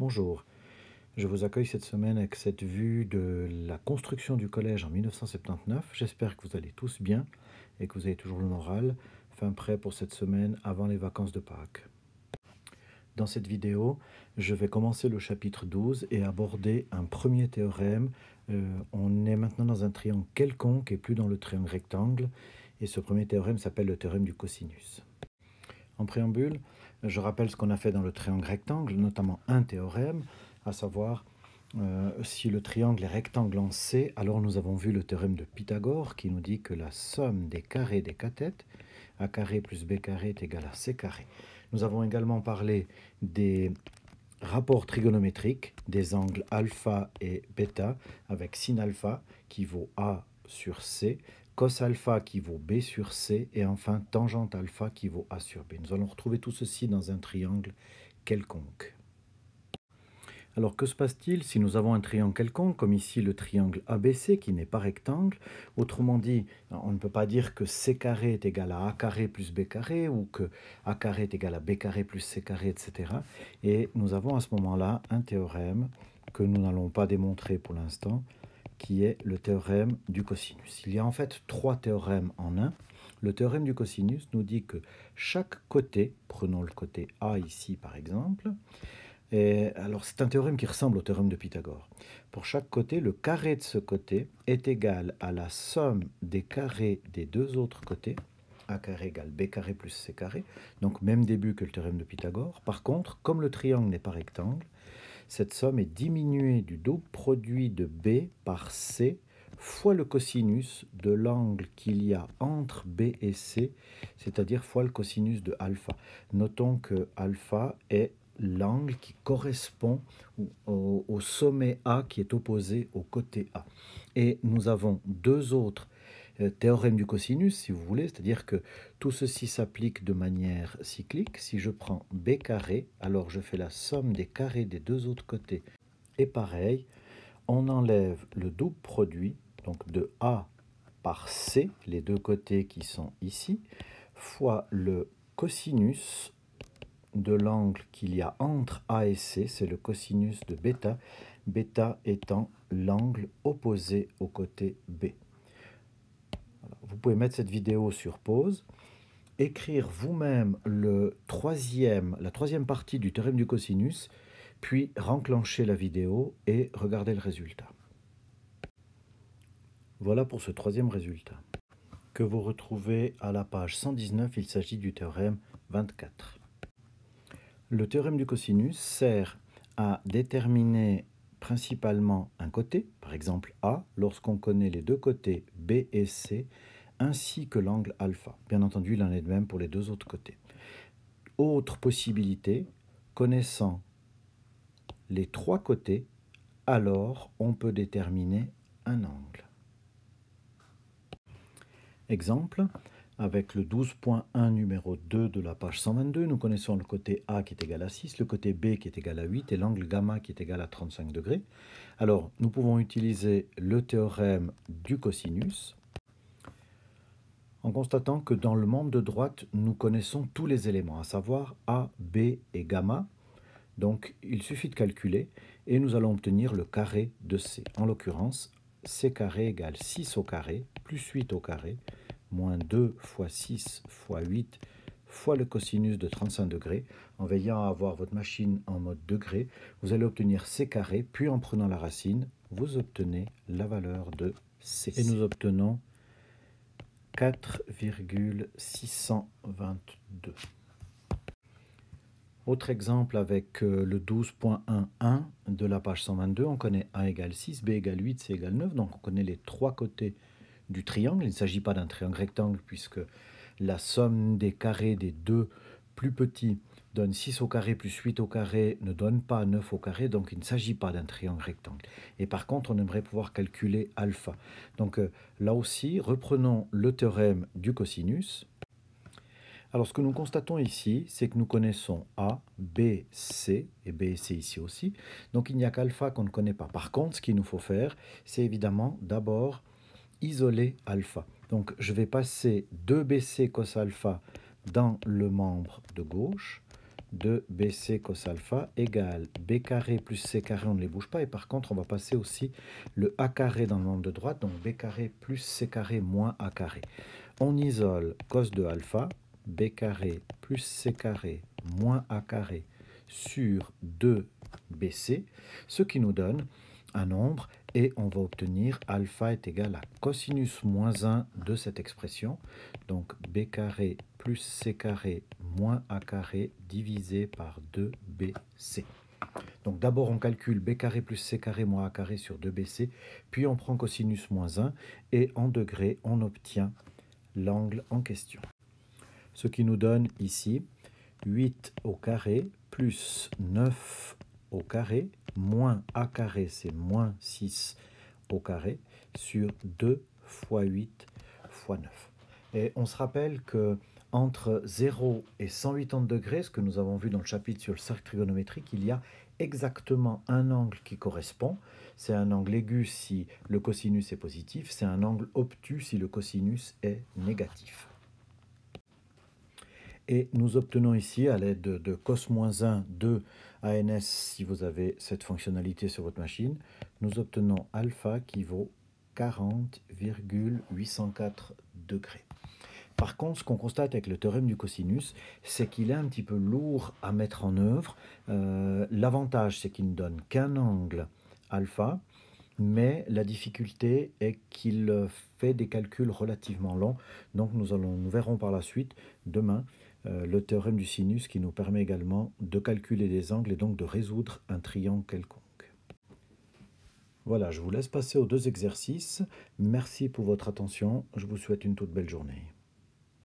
Bonjour, je vous accueille cette semaine avec cette vue de la construction du collège en 1979. J'espère que vous allez tous bien et que vous avez toujours le moral, fin prêt pour cette semaine avant les vacances de Pâques. Dans cette vidéo, je vais commencer le chapitre 12 et aborder un premier théorème. Euh, on est maintenant dans un triangle quelconque et plus dans le triangle rectangle. Et ce premier théorème s'appelle le théorème du cosinus. En préambule, je rappelle ce qu'on a fait dans le triangle rectangle, notamment un théorème, à savoir euh, si le triangle est rectangle en C, alors nous avons vu le théorème de Pythagore qui nous dit que la somme des carrés des cathètes, A carré plus B carré est égal à C carré. Nous avons également parlé des rapports trigonométriques des angles alpha et bêta avec sin alpha qui vaut A sur C, cos alpha qui vaut B sur C et enfin tangente alpha qui vaut A sur B. Nous allons retrouver tout ceci dans un triangle quelconque. Alors que se passe-t-il si nous avons un triangle quelconque, comme ici le triangle ABC qui n'est pas rectangle? Autrement dit, on ne peut pas dire que C carré est égal à A carré plus B carré ou que A carré est égal à B carré plus C carré, etc. Et nous avons à ce moment-là un théorème que nous n'allons pas démontrer pour l'instant, qui est le théorème du cosinus. Il y a en fait trois théorèmes en un. Le théorème du cosinus nous dit que chaque côté, prenons le côté A ici par exemple, alors c'est un théorème qui ressemble au théorème de Pythagore. Pour chaque côté, le carré de ce côté est égal à la somme des carrés des deux autres côtés, a carré égale b carré plus c carré, donc même début que le théorème de Pythagore. Par contre, comme le triangle n'est pas rectangle, cette somme est diminuée du double produit de b par c fois le cosinus de l'angle qu'il y a entre B et C, c'est-à-dire fois le cosinus de alpha. Notons que alpha est l'angle qui correspond au, sommet A qui est opposé au côté A. Et nous avons deux autres euh, théorèmes du cosinus, si vous voulez, c'est-à-dire que tout ceci s'applique de manière cyclique. Si je prends B carré, alors je fais la somme des carrés des deux autres côtés. Et pareil, on enlève le double produit, donc de A par C, les deux côtés qui sont ici, fois le cosinus de l'angle qu'il y a entre A et C, c'est le cosinus de bêta, bêta étant l'angle opposé au côté B. Vous pouvez mettre cette vidéo sur pause, écrire vous-même le troisième, la troisième partie du théorème du cosinus, puis renclencher la vidéo et regarder le résultat. Voilà pour ce troisième résultat. Que vous retrouvez à la page 119, il s'agit du théorème 24. Le théorème du cosinus sert à déterminer principalement un côté, par exemple A, lorsqu'on connaît les deux côtés B et C, ainsi que l'angle alpha. Bien entendu, il en est de même pour les deux autres côtés. Autre possibilité, connaissant les trois côtés, alors on peut déterminer un angle. Exemple, avec le 12.1 numéro 2 de la page 122, nous connaissons le côté A qui est égal à 6, le côté B qui est égal à 8 et l'angle gamma qui est égal à 35 degrés. Alors, nous pouvons utiliser le théorème du cosinus en constatant que dans le monde de droite, nous connaissons tous les éléments, à savoir A, B et gamma. Donc, il suffit de calculer et nous allons obtenir le carré de C. En l'occurrence, C carré égale 6 au carré plus 8 au carré moins 2 fois 6 fois 8 fois le cosinus de 35 degrés. En veillant à avoir votre machine en mode degré, vous allez obtenir c carré, puis en prenant la racine, vous obtenez la valeur de c. Et nous obtenons 4,622. Autre exemple avec euh, le 12.11 de la page 122, on connaît A égale 6, B égale 8, C égale 9, donc on connaît les trois côtés du triangle. Il ne s'agit pas d'un triangle rectangle puisque la somme des carrés des deux plus petits donne 6 au carré plus 8 au carré ne donne pas 9 au carré, donc il ne s'agit pas d'un triangle rectangle. Et par contre, on aimerait pouvoir calculer alpha. Donc euh, là aussi, reprenons le théorème du cosinus. Alors ce que nous constatons ici, c'est que nous connaissons A, B, C, et B et C ici aussi. Donc il n'y a qu'alpha qu'on ne connaît pas. Par contre, ce qu'il nous faut faire, c'est évidemment d'abord isoler alpha. Donc je vais passer 2bc cos alpha dans le membre de gauche, de BC cos alpha égale B carré plus C carré, on ne les bouge pas. Et par contre, on va passer aussi le A carré dans le nombre de droite, donc B carré plus C carré moins A carré. On isole cos de alpha, B carré plus C carré moins A carré sur 2BC, ce qui nous donne un nombre et on va obtenir alpha est égal à cosinus moins 1 de cette expression. Donc b carré plus c carré moins a carré divisé par 2bc. Donc d'abord on calcule b carré plus c carré moins a carré sur 2bc, puis on prend cosinus moins 1 et en degrés on obtient l'angle en question. Ce qui nous donne ici 8 au carré plus 9 au carré moins a carré, c'est moins 6 au carré, sur 2 fois 8 fois 9. Et on se rappelle que entre 0 et 180 degrés, ce que nous avons vu dans le chapitre sur le cercle trigonométrique, il y a exactement un angle qui correspond. C'est un angle aigu si le cosinus est positif, c'est un angle obtus si le cosinus est négatif. Et nous obtenons ici, à l'aide de, cos-1 de ANS, si vous avez cette fonctionnalité sur votre machine, nous obtenons alpha qui vaut 40,804 degrés. Par contre, ce qu'on constate avec le théorème du cosinus, c'est qu'il est un petit peu lourd à mettre en œuvre. Euh, l'avantage, c'est qu'il ne donne qu'un angle alpha, mais la difficulté est qu'il fait des calculs relativement longs. Donc nous, verrons par la suite, demain, euh, le théorème du sinus qui nous permet également de calculer des angles et donc de résoudre un triangle quelconque. Voilà, je vous laisse passer aux deux exercices. Merci pour votre attention. Je vous souhaite une toute belle journée.